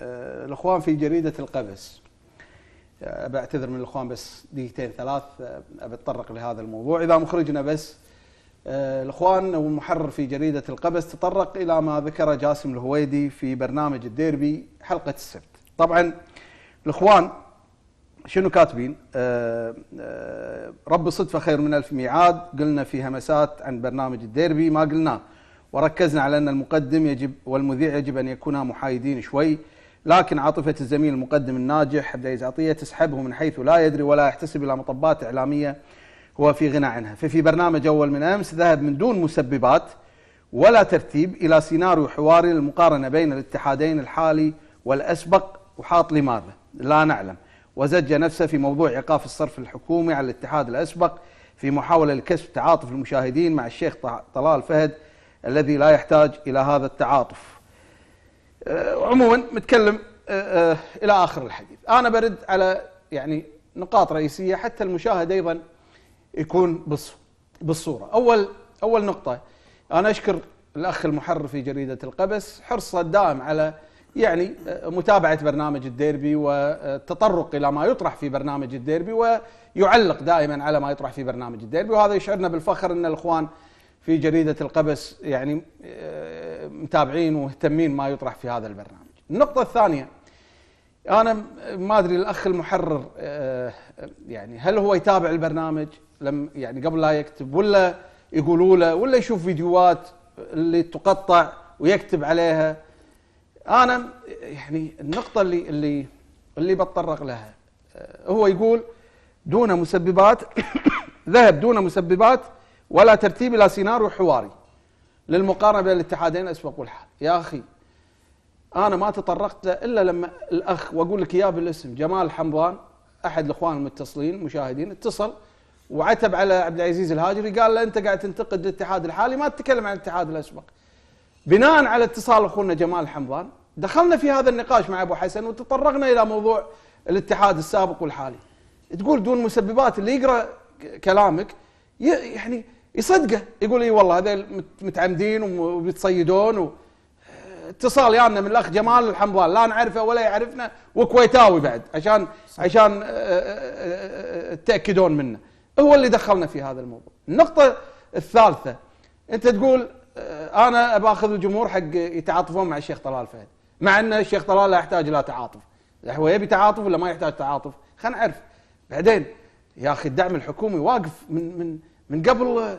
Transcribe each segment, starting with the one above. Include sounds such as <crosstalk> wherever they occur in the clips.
آه، الإخوان في جريدة القبس. آه، بعتذر من الإخوان بس دقيقتين ثلاث آه، ابى أتطرق لهذا الموضوع. إذا مخرجنا بس الإخوان والمحرر في جريدة القبس تطرق إلى ما ذكر جاسم الهويدي في برنامج الديربي حلقة السبت. طبعا الإخوان شنو كاتبين؟ رب صدفة خير من ألف ميعاد. قلنا في همسات عن برنامج الديربي ما قلناه وركزنا على أن المقدم يجب والمذيع يجب أن يكونا محايدين شوي. لكن عاطفة الزميل المقدم الناجح عبد العزيز عطية تسحبه من حيث لا يدري ولا يحتسب إلى مطبات إعلامية هو في غنى عنها. ففي برنامج أول من أمس ذهب من دون مسببات ولا ترتيب إلى سيناريو حواري للمقارنة بين الاتحادين الحالي والأسبق وحاط لماذا؟ لا نعلم. وزج نفسه في موضوع إيقاف الصرف الحكومي على الاتحاد الأسبق في محاولة لكسب تعاطف المشاهدين مع الشيخ طلال فهد الذي لا يحتاج إلى هذا التعاطف. أه عموما متكلم أه أه إلى آخر الحديث، أنا برد على يعني نقاط رئيسية حتى المشاهد أيضا يكون بالصورة. أول أول نقطة أنا أشكر الأخ المحرر في جريدة القبس حرصه الدائم على يعني متابعة برنامج الديربي والتطرق إلى ما يطرح في برنامج الديربي ويعلق دائما على ما يطرح في برنامج الديربي وهذا يشعرنا بالفخر أن الإخوان في جريدة القبس يعني متابعين ومهتمين ما يطرح في هذا البرنامج. النقطة الثانية أنا ما أدري الأخ المحرر يعني هل هو يتابع البرنامج؟ لم يعني قبل لا يكتب ولا يقولوا له ولا يشوف فيديوهات اللي تقطع ويكتب عليها؟ أنا يعني النقطة اللي اللي اللي بتطرق لها هو يقول دون مسببات <coughs> ذهب دون مسببات ولا ترتيب إلى سيناريو حواري. للمقارنة بين الاتحادين الأسبق والحال يا أخي أنا ما تطرقت له إلا لما الأخ وأقول لك إياه بالاسم جمال حمضان أحد الإخوان المتصلين المشاهدين اتصل وعتب على عبد العزيز الهاجري قال له أنت قاعد تنتقد الاتحاد الحالي ما تتكلم عن الاتحاد الأسبق. بناء على اتصال أخونا جمال حمضان دخلنا في هذا النقاش مع أبو حسن وتطرقنا إلى موضوع الاتحاد السابق والحالي. تقول دون مسببات اللي يقرأ كلامك يعني يصدقه. يقول إي والله هذول متعمدين وبيتصيدون و... اتصال يانا من الأخ جمال الحمضان لا نعرفه ولا يعرفنا وكويتاوي بعد عشان صح. عشان تأكدون منه. هو اللي دخلنا في هذا الموضوع. النقطة الثالثة أنت تقول أنا باخذ الجمهور حق يتعاطفون مع الشيخ طلال فهد مع أن الشيخ طلال لا يحتاج إلى تعاطف. هو يبي تعاطف ولا ما يحتاج تعاطف؟ خلينا نعرف. بعدين يا أخي الدعم الحكومي واقف من من من قبل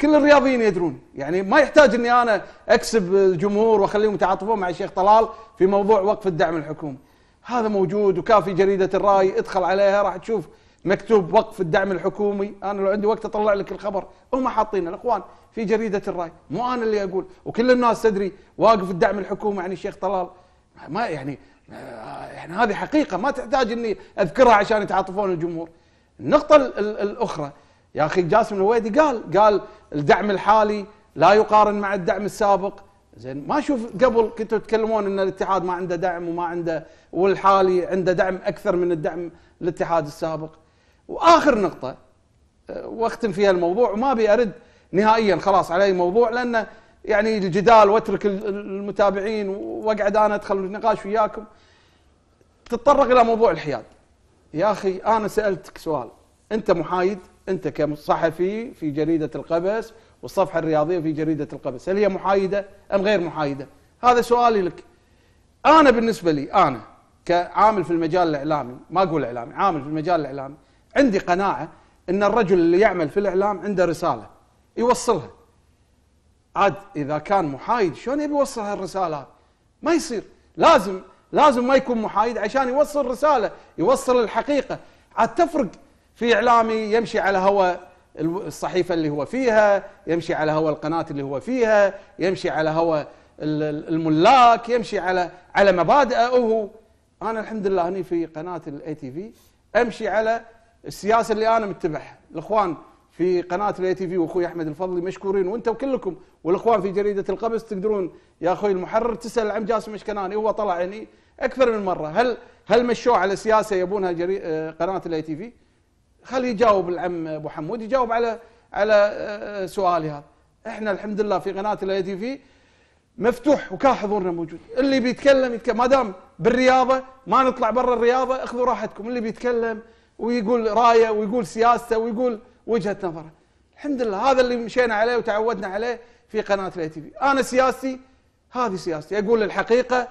كل الرياضيين يدرون. يعني ما يحتاج إني أنا أكسب الجمهور وأخليهم يتعاطفون مع الشيخ طلال في موضوع وقف الدعم الحكومي. هذا موجود وكافي جريدة الرأي ادخل عليها راح تشوف مكتوب وقف الدعم الحكومي. أنا لو عندي وقت أطلع لك الخبر. هم حاطين الإخوان في جريدة الرأي. مو أنا اللي أقول. وكل الناس تدري واقف الدعم الحكومي عن الشيخ طلال. ما يعني يعني هذه حقيقة. ما تحتاج إني أذكرها عشان يتعاطفون الجمهور. النقطة الأخرى. يا أخي جاسم الويدي قال قال الدعم الحالي لا يقارن مع الدعم السابق. زين ما أشوف قبل كنتوا تتكلمون إن الاتحاد ما عنده دعم وما عنده والحالي عنده دعم أكثر من الدعم الاتحاد السابق. وآخر نقطة وأختم فيها الموضوع وما أبي أرد نهائيا خلاص على أي موضوع لأن يعني الجدال واترك المتابعين وأقعد أنا أدخل النقاش وياكم. تتطرق إلى موضوع الحياد. يا أخي أنا سألتك سؤال. أنت محايد أنت كصحفي في جريدة القبس والصفحة الرياضية في جريدة القبس هل هي محايدة أم غير محايدة؟ هذا سؤالي لك. أنا بالنسبة لي أنا كعامل في المجال الإعلامي ما أقول إعلامي عامل في المجال الإعلامي عندي قناعة إن الرجل اللي يعمل في الإعلام عنده رسالة يوصلها. عاد إذا كان محايد شلون يبي يوصل هالرساله ما يصير. لازم لازم ما يكون محايد عشان يوصل رساله يوصل الحقيقة. عاد تفرق في إعلامي يمشي على هوى الصحيفة اللي هو فيها يمشي على هوى القناة اللي هو فيها يمشي على هوى الملاك يمشي على على مبادئه هو. أنا الحمد لله هني في قناة الاي تي في أمشي على السياسة اللي أنا متبعها. الإخوان في قناة الاي تي في وأخوي أحمد الفضلي مشكورين وأنتم كلكم والإخوان في جريدة القبس تقدرون يا أخوي المحرر تسأل عن جاسم مشكناني هو طلع هني. أكثر من مرة. هل هل مشوه على سياسة يبونها جري... قناة الاي تي في؟ خليه يجاوب العم أبو حمود يجاوب على على سؤالي هذا. إحنا الحمد لله في قناة الاي تي في مفتوح وكان حضورنا موجود. اللي بيتكلم يتكلم ما دام بالرياضة ما نطلع برا الرياضة اخذوا راحتكم. اللي بيتكلم ويقول رأيه ويقول سياسته ويقول وجهة نظره. الحمد لله. هذا اللي مشينا عليه وتعودنا عليه في قناة الاي تي في أنا سياستي هذه سياستي أقول الحقيقة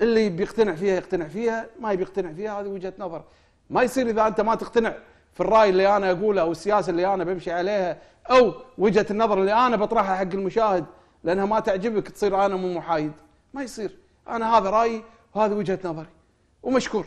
اللي بيقتنع فيها يقتنع فيها ما بيقتنع فيها هذه وجهة نظر. ما يصير إذا أنت ما تقتنع في الرأي اللي أنا أقوله أو السياسة اللي أنا بمشي عليها أو وجهة النظر اللي أنا بطرحها حق المشاهد لأنها ما تعجبك تصير أنا مو محايد. ما يصير. أنا هذا رأيي وهذه وجهة نظري. ومشكور.